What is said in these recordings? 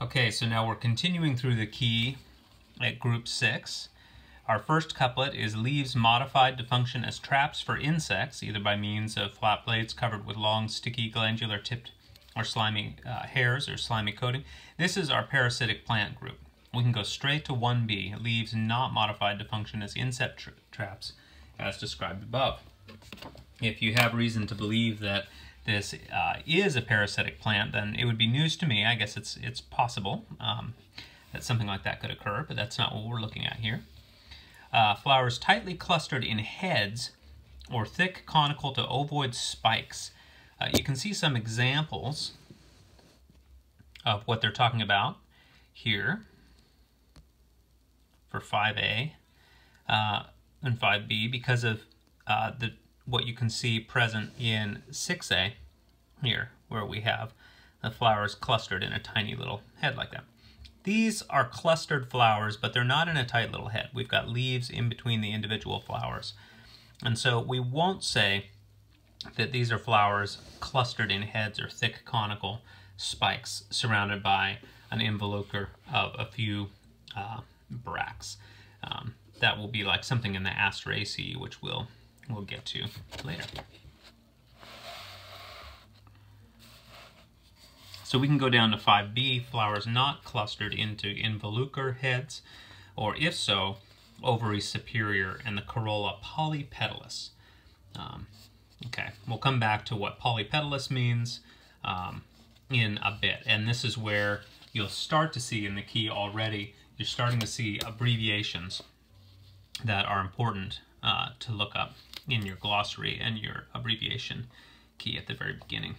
Okay, so now we're continuing through the key at group 6. Our first couplet is leaves modified to function as traps for insects, either by means of flat blades covered with long, sticky, glandular tipped or slimy uh, hairs or slimy coating. This is our parasitic plant group. We can go straight to 1b, leaves not modified to function as insect tra traps, as described above. If you have reason to believe that this uh, is a parasitic plant, then it would be news to me. I guess it's, it's possible um, that something like that could occur, but that's not what we're looking at here. Uh, flowers tightly clustered in heads or thick conical to ovoid spikes. Uh, you can see some examples of what they're talking about here for 5a uh, and 5b because of uh, the what you can see present in 6A here, where we have the flowers clustered in a tiny little head like that. These are clustered flowers, but they're not in a tight little head. We've got leaves in between the individual flowers. And so we won't say that these are flowers clustered in heads or thick conical spikes surrounded by an involucre of a few uh, bracts. Um, that will be like something in the Asteraceae, which we'll we'll get to later. So we can go down to 5b, flowers not clustered into involucre heads, or if so, ovary superior and the corolla polypetalous. Um, okay, we'll come back to what polypetalous means um, in a bit, and this is where you'll start to see in the key already, you're starting to see abbreviations that are important uh, to look up in your glossary and your abbreviation key at the very beginning.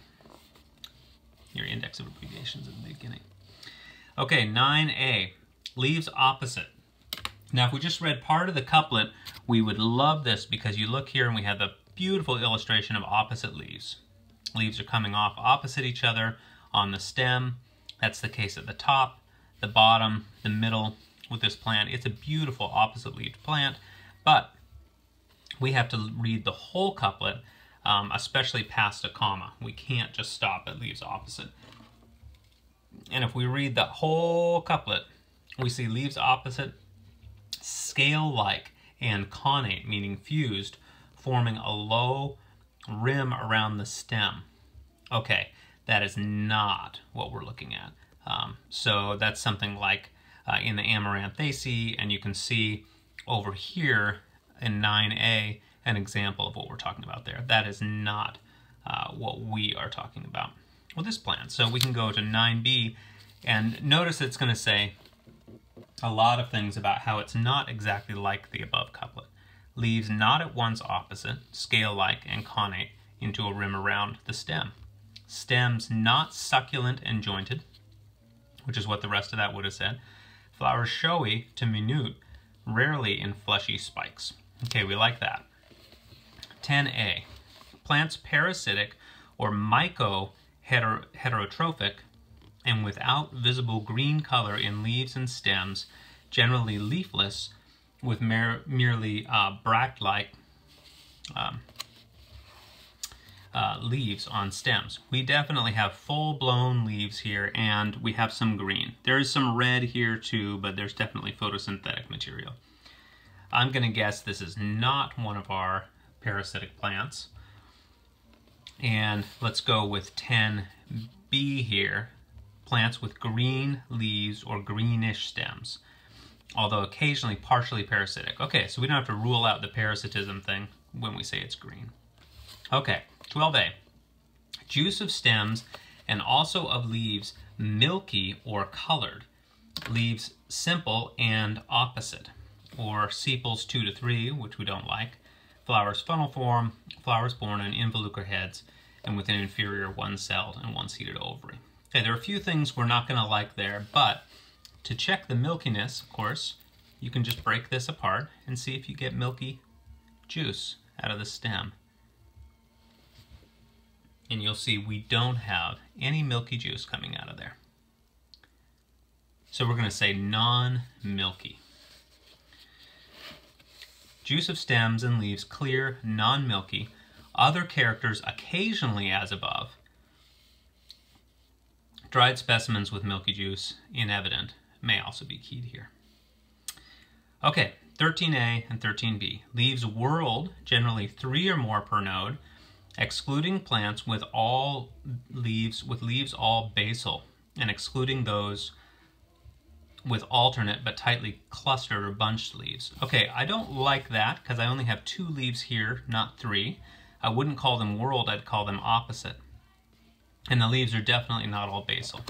Your index of abbreviations at the beginning. Okay, 9a, leaves opposite. Now, if we just read part of the couplet, we would love this because you look here and we have the beautiful illustration of opposite leaves. Leaves are coming off opposite each other on the stem. That's the case at the top, the bottom, the middle with this plant. It's a beautiful opposite leaved plant, but we have to read the whole couplet, um, especially past a comma. We can't just stop at leaves opposite. And if we read the whole couplet, we see leaves opposite, scale-like, and connate, meaning fused, forming a low rim around the stem. Okay, that is not what we're looking at. Um, so that's something like uh, in the Amaranthaceae, and you can see over here in 9a an example of what we're talking about there. That is not uh, what we are talking about with this plan. So we can go to 9b and notice it's going to say a lot of things about how it's not exactly like the above couplet. Leaves not at once opposite, scale-like, and connate into a rim around the stem. Stems not succulent and jointed, which is what the rest of that would have said. Flowers showy to minute, rarely in fleshy spikes. Okay, we like that. 10a. Plants parasitic or myco-heterotrophic and without visible green color in leaves and stems, generally leafless with mer merely uh, bract-like um, uh, leaves on stems. We definitely have full-blown leaves here and we have some green. There is some red here too, but there's definitely photosynthetic material. I'm going to guess this is not one of our parasitic plants. And let's go with 10b here, plants with green leaves or greenish stems, although occasionally partially parasitic. Okay, so we don't have to rule out the parasitism thing when we say it's green. Okay, 12a. Juice of stems and also of leaves milky or colored. Leaves simple and opposite or sepals 2 to 3, which we don't like, flowers funnel form, flowers borne in involucre heads, and with an inferior one-celled and one-seeded ovary. Okay, there are a few things we're not going to like there, but to check the milkiness, of course, you can just break this apart and see if you get milky juice out of the stem. And you'll see we don't have any milky juice coming out of there. So we're going to say non-milky. Juice of stems and leaves clear, non-milky. Other characters occasionally as above. Dried specimens with milky juice in evident may also be keyed here. Okay, 13A and 13B. Leaves whorled, generally three or more per node, excluding plants with all leaves with leaves all basal, and excluding those with alternate but tightly clustered or bunched leaves. Okay, I don't like that because I only have two leaves here, not three. I wouldn't call them whorled, I'd call them opposite. And the leaves are definitely not all basal.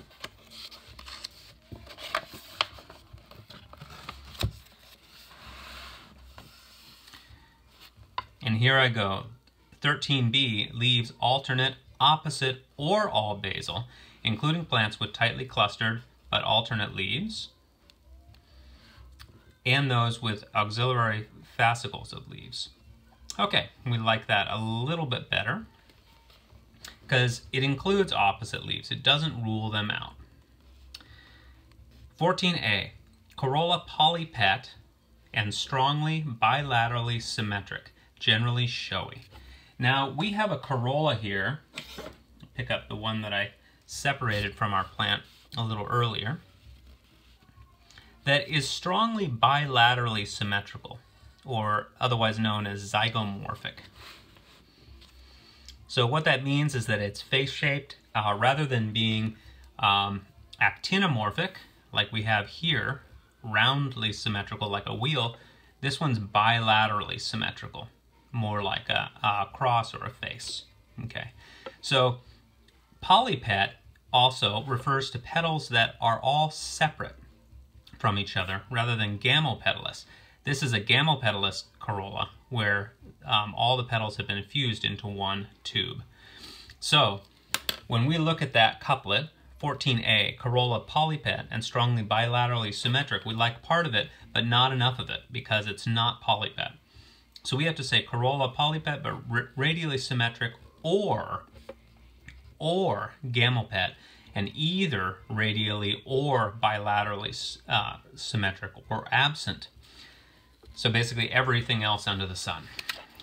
And here I go. 13b leaves alternate, opposite, or all basal, including plants with tightly clustered but alternate leaves, and those with auxiliary fascicles of leaves. Okay, we like that a little bit better because it includes opposite leaves. It doesn't rule them out. 14a, corolla polypet and strongly bilaterally symmetric, generally showy. Now we have a corolla here, pick up the one that I separated from our plant a little earlier, that is strongly bilaterally symmetrical, or otherwise known as zygomorphic. So what that means is that it's face-shaped uh, rather than being um, actinomorphic, like we have here, roundly symmetrical like a wheel, this one's bilaterally symmetrical, more like a, a cross or a face. Okay, so polypet also refers to petals that are all separate from each other rather than gamopetalous. This is a gamopetalous corolla where um, all the petals have been fused into one tube. So when we look at that couplet, 14a, corolla polypet and strongly bilaterally symmetric, we like part of it, but not enough of it because it's not polypet. So we have to say corolla polypet, but radially symmetric or, or gamopet and either radially or bilaterally uh, symmetric or absent. So basically everything else under the sun.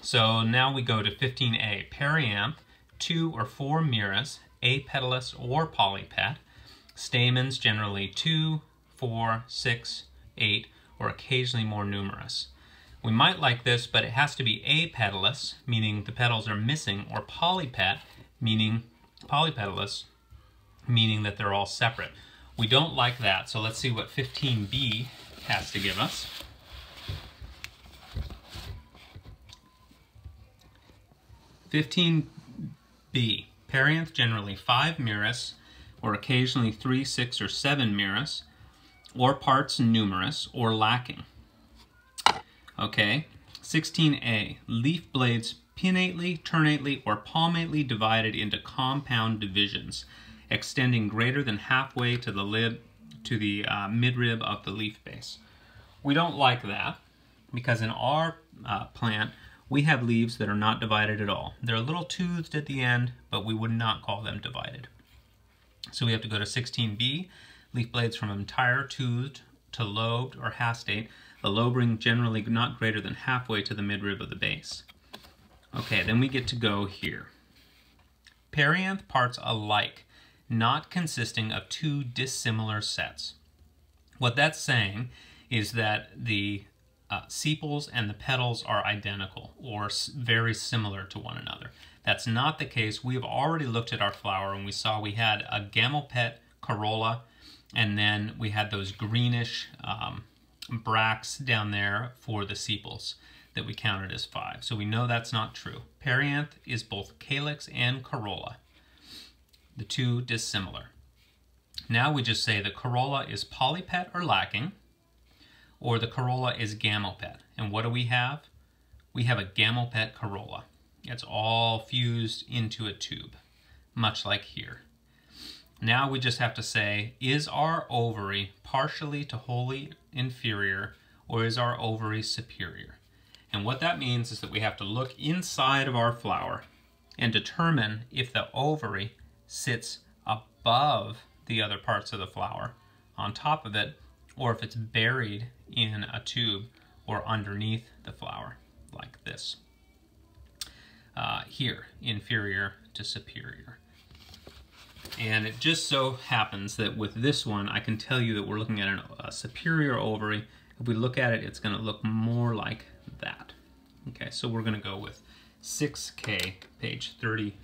So now we go to 15A, perianth, two or four merous, apetalous or polypet, stamens generally two, four, six, eight, or occasionally more numerous. We might like this, but it has to be apetalous, meaning the petals are missing, or polypet, meaning polypetalous, meaning that they're all separate. We don't like that, so let's see what 15b has to give us. Fifteen B. Perianth generally five merous, or occasionally three, six, or seven merous, or parts numerous, or lacking. Okay. 16a. Leaf blades pinnately, ternately, or palmately divided into compound divisions extending greater than halfway to the lid to the uh, midrib of the leaf base. We don't like that because in our uh, plant we have leaves that are not divided at all. They're a little toothed at the end, but we would not call them divided. So we have to go to 16b, leaf blades from entire toothed to lobed or hastate, the lobing generally not greater than halfway to the midrib of the base. Okay, then we get to go here. Perianth parts alike not consisting of two dissimilar sets. What that's saying is that the uh, sepals and the petals are identical or very similar to one another. That's not the case. We have already looked at our flower and we saw we had a gamopet corolla and then we had those greenish um, bracts down there for the sepals that we counted as five. So we know that's not true. Perianth is both calyx and corolla the two dissimilar. Now we just say the corolla is polypet or lacking, or the corolla is gamopet. And what do we have? We have a gamopet corolla. It's all fused into a tube, much like here. Now we just have to say, is our ovary partially to wholly inferior, or is our ovary superior? And what that means is that we have to look inside of our flower and determine if the ovary sits above the other parts of the flower, on top of it, or if it's buried in a tube or underneath the flower, like this. Uh, here, inferior to superior. And it just so happens that with this one, I can tell you that we're looking at an, a superior ovary. If we look at it, it's going to look more like that. Okay, so we're going to go with 6K, page 32.